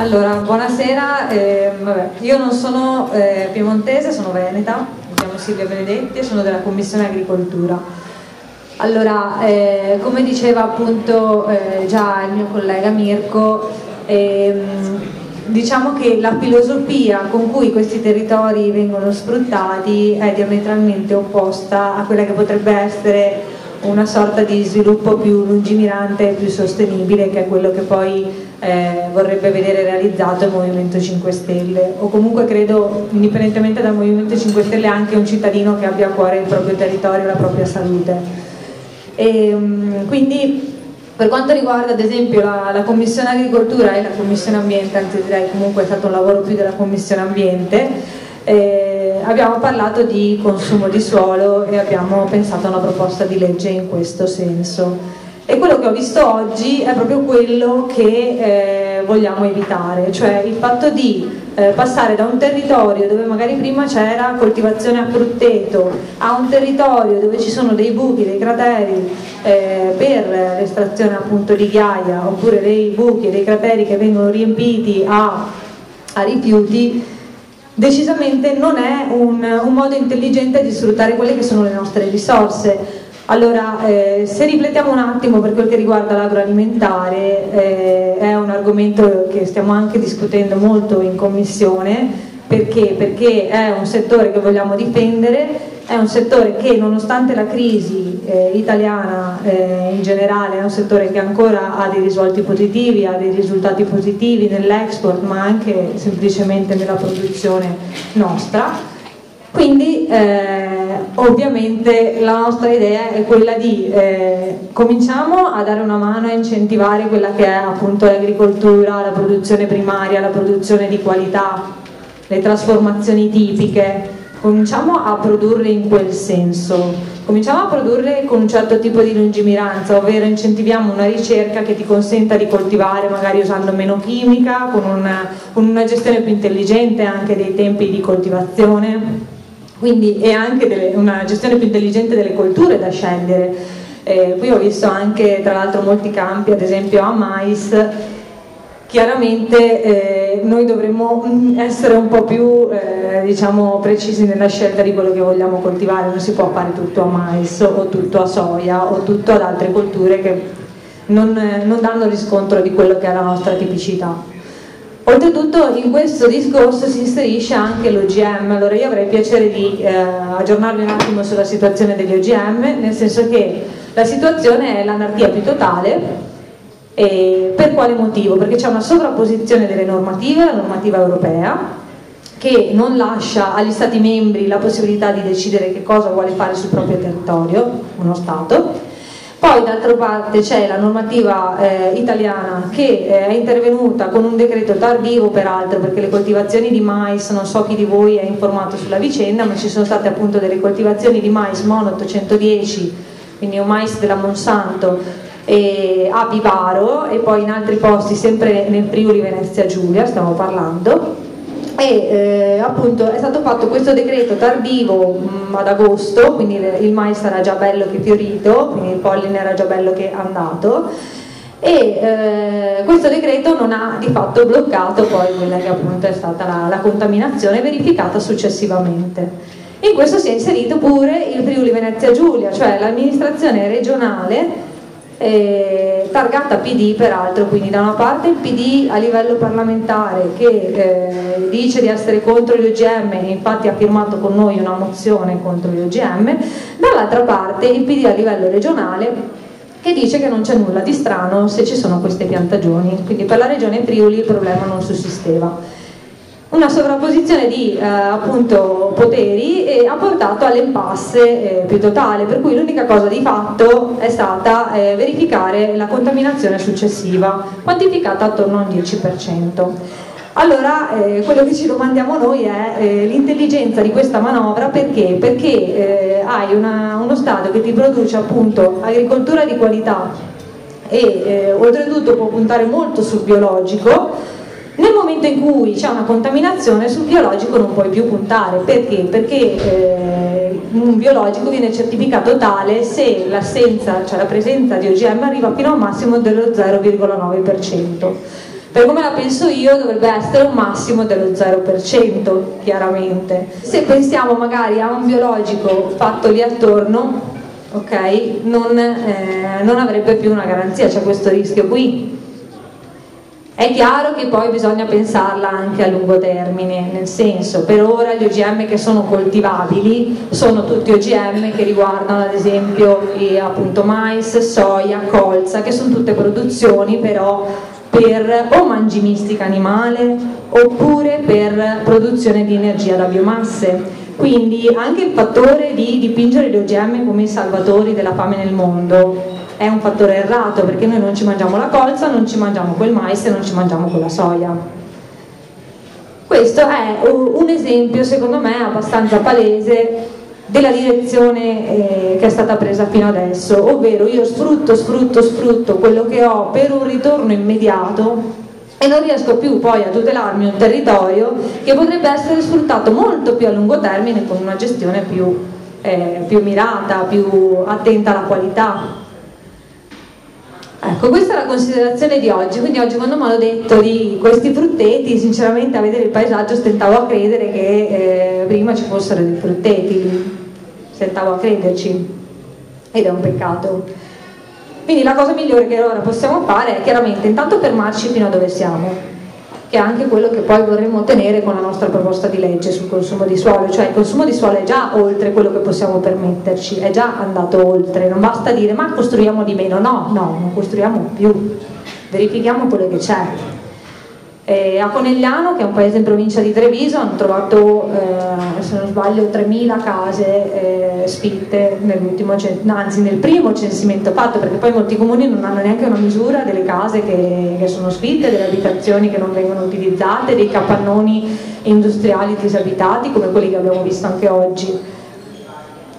Allora, buonasera, eh, vabbè, io non sono eh, piemontese, sono veneta, mi chiamo Silvia Benedetti e sono della Commissione Agricoltura. Allora, eh, come diceva appunto eh, già il mio collega Mirko, ehm, diciamo che la filosofia con cui questi territori vengono sfruttati è diametralmente opposta a quella che potrebbe essere una sorta di sviluppo più lungimirante e più sostenibile che è quello che poi eh, vorrebbe vedere realizzato il Movimento 5 Stelle o comunque credo indipendentemente dal Movimento 5 Stelle anche un cittadino che abbia a cuore il proprio territorio e la propria salute e, um, quindi per quanto riguarda ad esempio la, la, Commissione Agricoltura e la Commissione Ambiente, anzi direi comunque è stato un lavoro più della Commissione Ambiente, eh, abbiamo parlato di consumo di suolo e abbiamo pensato a una proposta di legge in questo senso. E quello che ho visto oggi è proprio quello che eh, vogliamo evitare, cioè il fatto di eh, passare da un territorio dove magari prima c'era coltivazione a frutteto a un territorio dove ci sono dei buchi, dei crateri eh, per l'estrazione appunto di ghiaia oppure dei buchi e dei crateri che vengono riempiti a, a rifiuti decisamente non è un, un, modo intelligente di sfruttare quelle che sono le nostre risorse. Allora, eh, se riflettiamo un attimo per quel che riguarda l'agroalimentare, eh, è un argomento che stiamo anche discutendo molto in commissione, perché? Perché è un settore che vogliamo difendere, è un settore che nonostante la crisi eh, italiana eh, in generale è un settore che ancora ha dei risvolti positivi, ha dei risultati positivi nell'export ma anche semplicemente nella produzione nostra. Quindi eh, ovviamente la nostra idea è quella di eh, cominciamo a dare una mano a incentivare quella che è appunto l'agricoltura, la produzione primaria, la produzione di qualità le trasformazioni tipiche, cominciamo a produrre in quel senso, cominciamo a produrre con un certo tipo di lungimiranza, ovvero incentiviamo una ricerca che ti consenta di coltivare magari usando meno chimica, con una, con una gestione più intelligente anche dei tempi di coltivazione, quindi e anche delle, una gestione più intelligente delle colture da scegliere. Eh, qui ho visto anche tra l'altro molti campi, ad esempio a mais, chiaramente eh, noi dovremmo mm, essere un po' più eh, diciamo, precisi nella scelta di quello che vogliamo coltivare, non si può fare tutto a mais o tutto a soia o tutto ad altre colture che non, eh, non danno riscontro di quello che è la nostra tipicità. Oltretutto in questo discorso si inserisce anche l'OGM, allora io avrei piacere di eh, aggiornarvi un attimo sulla situazione degli OGM, nel senso che la situazione è l'anarchia più totale, e per quale motivo? Perché c'è una sovrapposizione delle normative, la normativa europea, che non lascia agli Stati membri la possibilità di decidere che cosa vuole fare sul proprio territorio, uno Stato. Poi d'altra parte c'è la normativa eh, italiana che eh, è intervenuta con un decreto tardivo peraltro perché le coltivazioni di mais, non so chi di voi è informato sulla vicenda, ma ci sono state appunto delle coltivazioni di mais Mono 810, quindi un mais della Monsanto a Vivaro e poi in altri posti sempre nel Friuli Venezia Giulia stiamo parlando e eh, appunto è stato fatto questo decreto tardivo mh, mm, ad agosto quindi il mais era già bello che fiorito quindi il polline era già bello che andato. E eh, questo decreto non ha di fatto bloccato poi quella che appunto è stata la, la contaminazione verificata successivamente. In questo si è inserito pure il Friuli Venezia Giulia cioè l'amministrazione regionale eh, targata PD peraltro, quindi da una parte il PD a livello parlamentare che eh, dice di essere contro gli OGM e infatti ha firmato con noi una mozione contro gli OGM, dall'altra parte il PD a livello regionale che dice che non c'è nulla di strano se ci sono queste piantagioni, quindi per la regione Friuli il problema non sussisteva una sovrapposizione di eh, appunto, poteri e ha portato all'impasse eh, più totale, per cui l'unica cosa di fatto è stata eh, verificare la contaminazione successiva, quantificata attorno a un 10%. Allora, eh, quello che ci domandiamo noi è eh, l'intelligenza di questa manovra perché? Perché eh, hai una, uno Stato che ti produce appunto agricoltura di qualità e oltretutto può puntare molto sul biologico momento in cui c'è una contaminazione sul biologico non puoi più puntare, perché? Perché eh, un biologico viene certificato tale se l'assenza, cioè la presenza di OGM arriva fino a un massimo dello 0,9%. Per come la penso io dovrebbe essere un massimo dello 0%, chiaramente. Se pensiamo magari a un biologico fatto lì attorno, ok, non, eh, non avrebbe più una garanzia, c'è questo rischio qui. È chiaro che poi bisogna pensarla anche a lungo termine, nel senso, per ora gli OGM che sono coltivabili sono tutti OGM che riguardano ad esempio appunto mais, soia, colza, che sono tutte produzioni però per o mangimistica animale oppure per produzione di energia da biomasse. Quindi anche il fattore di dipingere gli OGM come i salvatori della fame nel mondo è un fattore errato perché noi non ci mangiamo la colza, non ci mangiamo quel mais e non ci mangiamo quella soia. Questo è un esempio secondo me abbastanza palese della direzione eh, che è stata presa fino adesso, ovvero io sfrutto, sfrutto, sfrutto quello che ho per un ritorno immediato e non riesco più poi a tutelarmi un territorio che potrebbe essere sfruttato molto più a lungo termine con una gestione più, eh, più mirata, più attenta alla qualità. Ecco, questa è la considerazione di oggi, quindi oggi quando mi hanno detto di questi frutteti, sinceramente a vedere il paesaggio stentavo a credere che eh, prima ci fossero dei frutteti, stentavo a crederci. Ed è un peccato. Quindi la cosa migliore che ora possiamo fare è chiaramente intanto fermarci fino a dove siamo, che è anche quello che poi vorremmo ottenere con la nostra proposta di legge sul consumo di suolo, cioè il consumo di suolo è già oltre quello che possiamo permetterci, è già andato oltre, non basta dire ma costruiamo di meno, no, no, non costruiamo più, verifichiamo quello che c'è. E a Conegliano, che è un paese in provincia di Treviso, hanno trovato, eh, se non sbaglio, 3.000 case eh, sfitte anzi nel primo censimento fatto, perché poi molti comuni non hanno neanche una misura delle case che, che sono sfitte, delle abitazioni che non vengono utilizzate, dei capannoni industriali disabitati, come quelli che abbiamo visto anche oggi.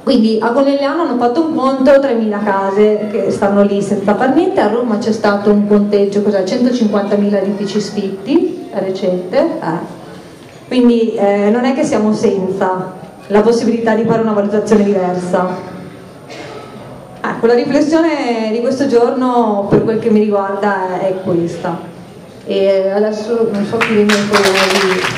Quindi a Conegliano hanno fatto un conto, 3.000 case che stanno lì senza far niente, a Roma c'è stato un conteggio, cos'è, 150.000 edifici sfitti, recente, eh. quindi eh, non è che siamo senza la possibilità di fare una valutazione diversa. Ecco, la riflessione di questo giorno per quel che mi riguarda è questa. E adesso non so chi con voi.